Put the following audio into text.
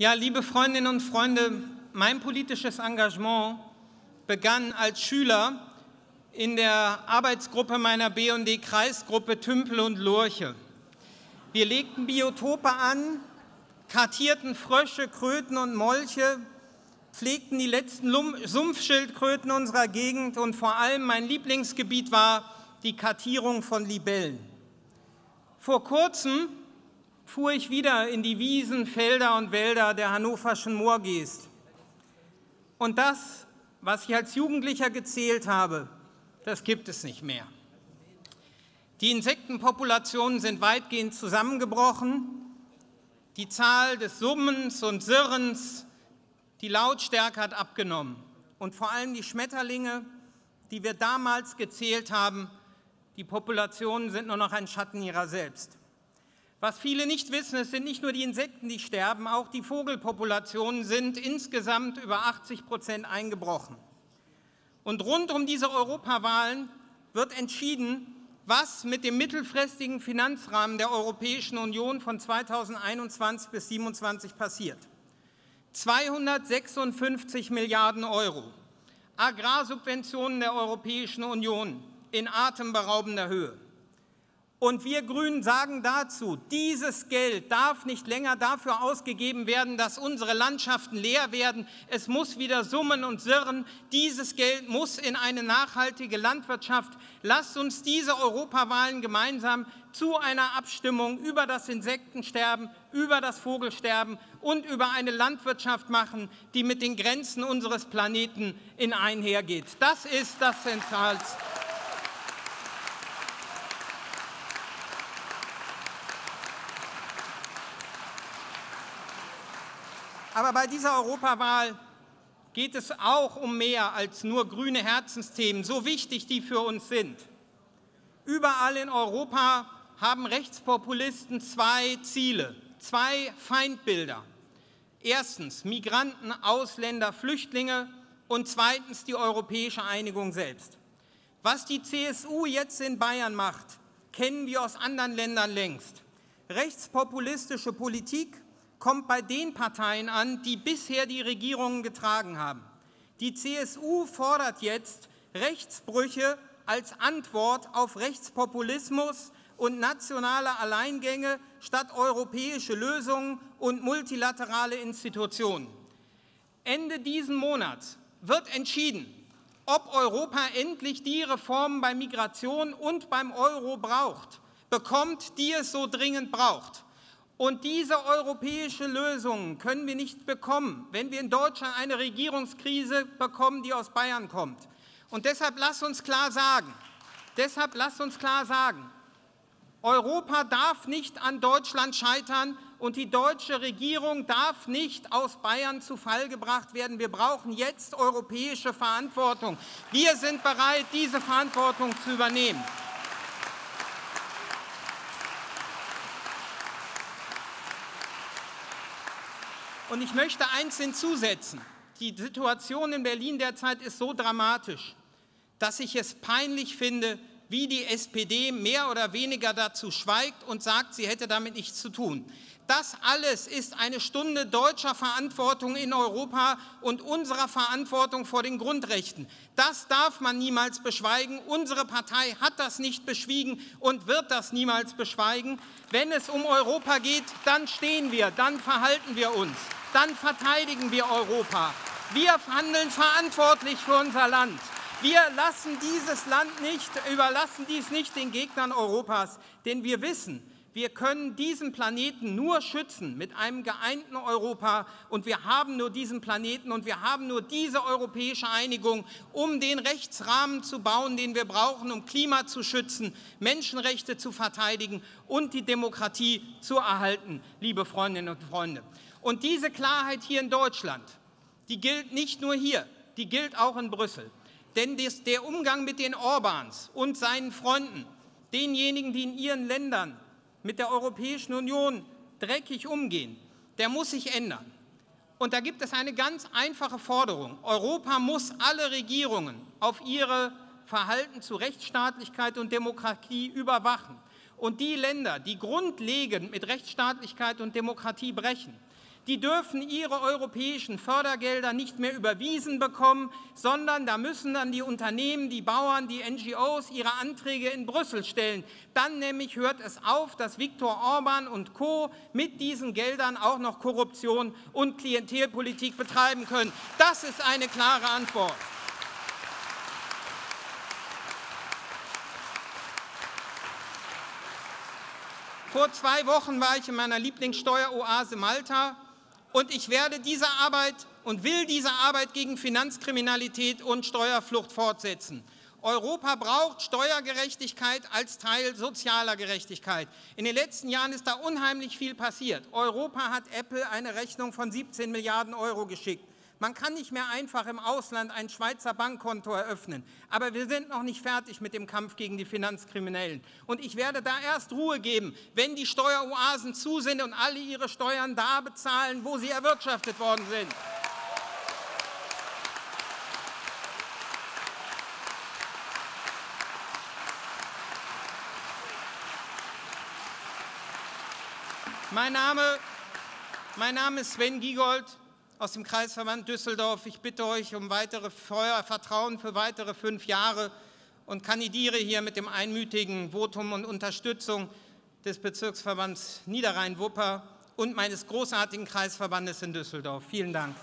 Ja, liebe Freundinnen und Freunde, mein politisches Engagement begann als Schüler in der Arbeitsgruppe meiner BD-Kreisgruppe Tümpel und Lurche. Wir legten Biotope an, kartierten Frösche, Kröten und Molche, pflegten die letzten Sumpfschildkröten unserer Gegend und vor allem mein Lieblingsgebiet war die Kartierung von Libellen. Vor kurzem fuhr ich wieder in die Wiesen, Felder und Wälder der hannoverschen Moorgeest. Und das, was ich als Jugendlicher gezählt habe, das gibt es nicht mehr. Die Insektenpopulationen sind weitgehend zusammengebrochen. Die Zahl des Summens und Sirrens, die Lautstärke hat abgenommen. Und vor allem die Schmetterlinge, die wir damals gezählt haben, die Populationen sind nur noch ein Schatten ihrer selbst. Was viele nicht wissen, es sind nicht nur die Insekten, die sterben, auch die Vogelpopulationen sind insgesamt über 80 Prozent eingebrochen. Und rund um diese Europawahlen wird entschieden, was mit dem mittelfristigen Finanzrahmen der Europäischen Union von 2021 bis 2027 passiert. 256 Milliarden Euro, Agrarsubventionen der Europäischen Union in atemberaubender Höhe. Und wir Grünen sagen dazu, dieses Geld darf nicht länger dafür ausgegeben werden, dass unsere Landschaften leer werden. Es muss wieder summen und sirren. Dieses Geld muss in eine nachhaltige Landwirtschaft. Lasst uns diese Europawahlen gemeinsam zu einer Abstimmung über das Insektensterben, über das Vogelsterben und über eine Landwirtschaft machen, die mit den Grenzen unseres Planeten in einhergeht. Das ist das Zentralste. Aber bei dieser Europawahl geht es auch um mehr als nur grüne Herzensthemen, so wichtig die für uns sind. Überall in Europa haben Rechtspopulisten zwei Ziele, zwei Feindbilder. Erstens Migranten, Ausländer, Flüchtlinge und zweitens die europäische Einigung selbst. Was die CSU jetzt in Bayern macht, kennen wir aus anderen Ländern längst. Rechtspopulistische Politik kommt bei den Parteien an, die bisher die Regierungen getragen haben. Die CSU fordert jetzt Rechtsbrüche als Antwort auf Rechtspopulismus und nationale Alleingänge statt europäische Lösungen und multilaterale Institutionen. Ende diesen Monats wird entschieden, ob Europa endlich die Reformen bei Migration und beim Euro braucht, bekommt, die es so dringend braucht. Und diese europäische Lösung können wir nicht bekommen, wenn wir in Deutschland eine Regierungskrise bekommen, die aus Bayern kommt. Und deshalb lasst uns klar sagen, deshalb lasst uns klar sagen, Europa darf nicht an Deutschland scheitern und die deutsche Regierung darf nicht aus Bayern zu Fall gebracht werden. Wir brauchen jetzt europäische Verantwortung. Wir sind bereit, diese Verantwortung zu übernehmen. Und ich möchte eins hinzusetzen. Die Situation in Berlin derzeit ist so dramatisch, dass ich es peinlich finde, wie die SPD mehr oder weniger dazu schweigt und sagt, sie hätte damit nichts zu tun. Das alles ist eine Stunde deutscher Verantwortung in Europa und unserer Verantwortung vor den Grundrechten. Das darf man niemals beschweigen. Unsere Partei hat das nicht beschwiegen und wird das niemals beschweigen. Wenn es um Europa geht, dann stehen wir, dann verhalten wir uns dann verteidigen wir Europa. Wir handeln verantwortlich für unser Land. Wir lassen dieses Land nicht, überlassen dies nicht den Gegnern Europas, denn wir wissen, wir können diesen Planeten nur schützen mit einem geeinten Europa und wir haben nur diesen Planeten und wir haben nur diese europäische Einigung, um den Rechtsrahmen zu bauen, den wir brauchen, um Klima zu schützen, Menschenrechte zu verteidigen und die Demokratie zu erhalten, liebe Freundinnen und Freunde. Und diese Klarheit hier in Deutschland, die gilt nicht nur hier, die gilt auch in Brüssel. Denn der Umgang mit den Orbans und seinen Freunden, denjenigen, die in ihren Ländern mit der Europäischen Union dreckig umgehen, der muss sich ändern. Und da gibt es eine ganz einfache Forderung. Europa muss alle Regierungen auf ihre Verhalten zu Rechtsstaatlichkeit und Demokratie überwachen. Und die Länder, die grundlegend mit Rechtsstaatlichkeit und Demokratie brechen, Die dürfen ihre europäischen Fördergelder nicht mehr überwiesen bekommen, sondern da müssen dann die Unternehmen, die Bauern, die NGOs ihre Anträge in Brüssel stellen. Dann nämlich hört es auf, dass Viktor Orban und Co. mit diesen Geldern auch noch Korruption und Klientelpolitik betreiben können. Das ist eine klare Antwort. Vor zwei Wochen war ich in meiner Lieblingssteueroase Malta und ich werde diese Arbeit und will diese Arbeit gegen Finanzkriminalität und Steuerflucht fortsetzen. Europa braucht Steuergerechtigkeit als Teil sozialer Gerechtigkeit. In den letzten Jahren ist da unheimlich viel passiert. Europa hat Apple eine Rechnung von 17 Milliarden Euro geschickt. Man kann nicht mehr einfach im Ausland ein Schweizer Bankkonto eröffnen. Aber wir sind noch nicht fertig mit dem Kampf gegen die Finanzkriminellen. Und ich werde da erst Ruhe geben, wenn die Steueroasen zu sind und alle ihre Steuern da bezahlen, wo sie erwirtschaftet worden sind. Mein Name, mein Name ist Sven Giegold aus dem Kreisverband Düsseldorf. Ich bitte euch um weitere Vertrauen für weitere fünf Jahre und kandidiere hier mit dem einmütigen Votum und Unterstützung des Bezirksverbands Niederrhein-Wupper und meines großartigen Kreisverbandes in Düsseldorf. Vielen Dank.